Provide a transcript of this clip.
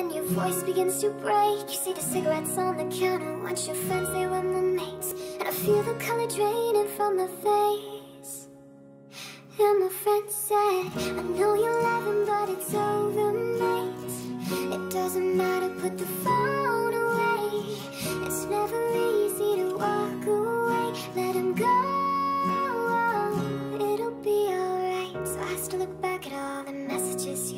when your voice begins to break. You see the cigarettes on the counter Once your friends, they were my mates And I feel the color draining from my face. And my friend said I know you love him, but it's over, mate. It doesn't matter, put the phone away. It's never easy to walk away. Let him go oh, It'll be alright. So I still look back at all the messages